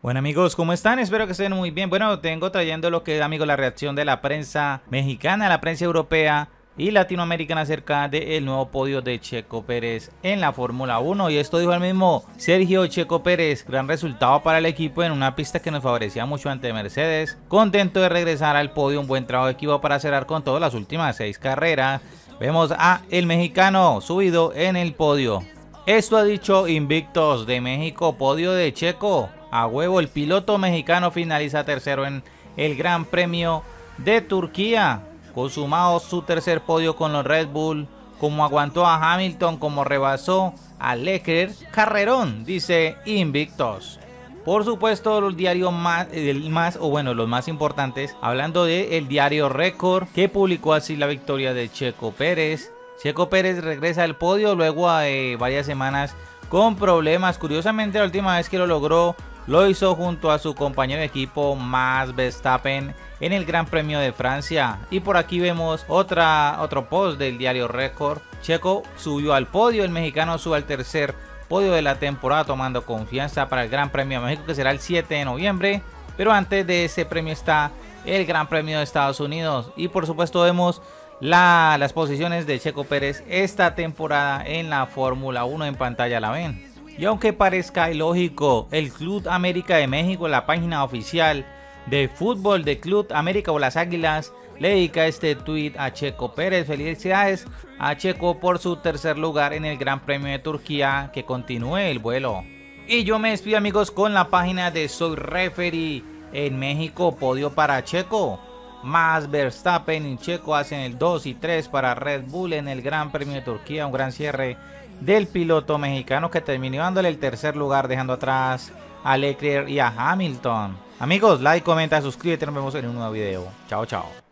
Bueno amigos, ¿cómo están? Espero que estén muy bien. Bueno, tengo trayendo lo que es, amigos, la reacción de la prensa mexicana, la prensa europea y latinoamericana acerca del nuevo podio de Checo Pérez en la Fórmula 1. Y esto dijo el mismo Sergio Checo Pérez, gran resultado para el equipo en una pista que nos favorecía mucho ante Mercedes. Contento de regresar al podio, un buen trabajo de equipo para cerrar con todas las últimas seis carreras. Vemos a el mexicano subido en el podio. Esto ha dicho Invictos de México, podio de Checo. A huevo, el piloto mexicano finaliza tercero en el Gran Premio de Turquía. Consumado su tercer podio con los Red Bull, como aguantó a Hamilton, como rebasó a Leclerc. Carrerón, dice Invictos. Por supuesto, los diarios más, o bueno, los más importantes, hablando de el diario Record, que publicó así la victoria de Checo Pérez. Checo Pérez regresa al podio luego de varias semanas con problemas. Curiosamente, la última vez que lo logró lo hizo junto a su compañero de equipo Max Verstappen en el Gran Premio de Francia. Y por aquí vemos otro post del diario Record. Checo subió al podio, el mexicano sube al tercer podio de la temporada tomando confianza para el Gran Premio de México que será el 7 de noviembre. Pero antes de ese premio está el Gran Premio de Estados Unidos. Y por supuesto vemos las posiciones de Checo Pérez esta temporada en la Fórmula 1 en pantalla la ven. Y aunque parezca ilógico, el Club América de México, la página oficial de fútbol de Club América o las Águilas, le dedica este tweet a Checo Pérez. Felicidades a Checo por su tercer lugar en el Gran Premio de Turquía. Que continúe el vuelo. Y yo me despido amigos con la página de Soy Referee en México. Podio para Checo. Más Verstappen y Checo hacen el 2 y 3 para Red Bull en el Gran Premio de Turquía. Un gran cierre del piloto mexicano que terminó dándole el tercer lugar dejando atrás a Leclerc y a Hamilton. Amigos, like, comenta, suscríbete, nos vemos en un nuevo video. Chao, chao.